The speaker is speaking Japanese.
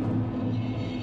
へえ。